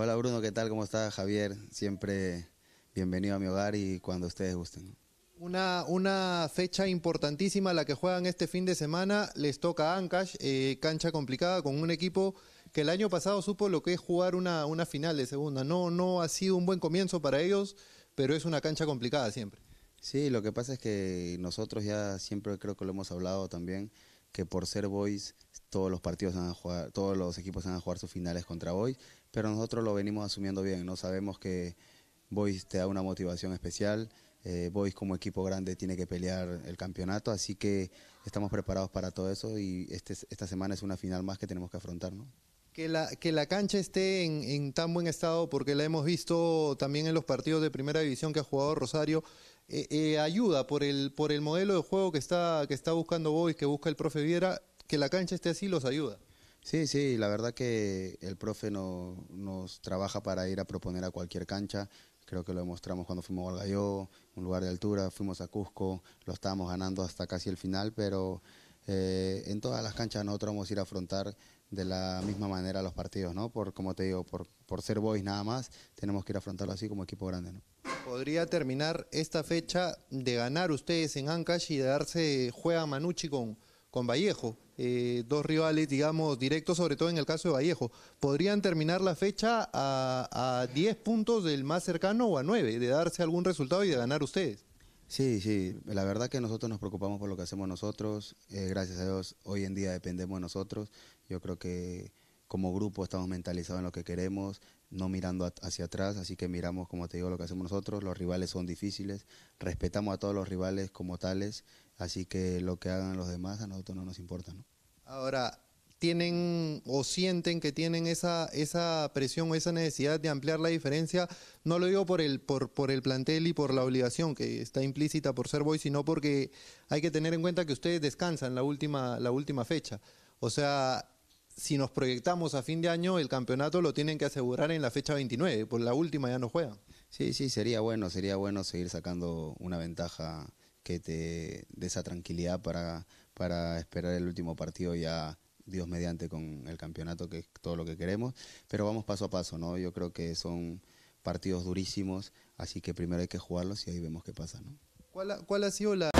Hola Bruno, ¿qué tal? ¿Cómo está Javier? Siempre bienvenido a mi hogar y cuando ustedes gusten. Una, una fecha importantísima la que juegan este fin de semana. Les toca Ancash, eh, cancha complicada con un equipo que el año pasado supo lo que es jugar una, una final de segunda. No, no ha sido un buen comienzo para ellos, pero es una cancha complicada siempre. Sí, lo que pasa es que nosotros ya siempre creo que lo hemos hablado también, que por ser Boys todos los partidos van a jugar, todos los equipos van a jugar sus finales contra Boys, pero nosotros lo venimos asumiendo bien, no sabemos que Boys te da una motivación especial, eh, Boys como equipo grande tiene que pelear el campeonato, así que estamos preparados para todo eso y este, esta semana es una final más que tenemos que afrontar, ¿no? Que la, que la cancha esté en, tan buen estado, porque la hemos visto también en los partidos de primera división que ha jugado Rosario, eh, eh, ayuda por el, por el modelo de juego que está, que está buscando Boys, que busca el profe Viera, que la cancha esté así los ayuda. Sí, sí, la verdad que el profe no, nos trabaja para ir a proponer a cualquier cancha. Creo que lo demostramos cuando fuimos al Gallo, un lugar de altura, fuimos a Cusco, lo estábamos ganando hasta casi el final, pero eh, en todas las canchas nosotros vamos a ir a afrontar de la misma manera los partidos, ¿no? Por, como te digo, por, por ser boys nada más, tenemos que ir a afrontarlo así como equipo grande, ¿no? Podría terminar esta fecha de ganar ustedes en Ancash y de darse juega Manucci con, con Vallejo, eh, dos rivales, digamos, directos, sobre todo en el caso de Vallejo. ¿Podrían terminar la fecha a, a 10 puntos del más cercano o a 9, de darse algún resultado y de ganar ustedes? Sí, sí, la verdad que nosotros nos preocupamos por lo que hacemos nosotros, eh, gracias a Dios hoy en día dependemos de nosotros, yo creo que como grupo estamos mentalizados en lo que queremos, no mirando hacia atrás, así que miramos, como te digo, lo que hacemos nosotros, los rivales son difíciles, respetamos a todos los rivales como tales, así que lo que hagan los demás a nosotros no nos importa. ¿no? Ahora, tienen o sienten que tienen esa, esa presión o esa necesidad de ampliar la diferencia, no lo digo por el, por, por el plantel y por la obligación que está implícita por ser boy, sino porque hay que tener en cuenta que ustedes descansan la última, la última fecha. O sea, si nos proyectamos a fin de año, el campeonato lo tienen que asegurar en la fecha 29, por la última ya no juegan. Sí, sí, sería bueno, sería bueno seguir sacando una ventaja que te dé esa tranquilidad para, para esperar el último partido ya Dios mediante con el campeonato, que es todo lo que queremos, pero vamos paso a paso, ¿no? Yo creo que son partidos durísimos, así que primero hay que jugarlos y ahí vemos qué pasa, ¿no? ¿Cuál ha, cuál ha sido la